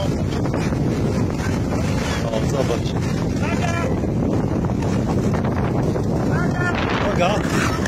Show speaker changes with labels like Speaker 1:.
Speaker 1: oh O, zobacz. Uwaga!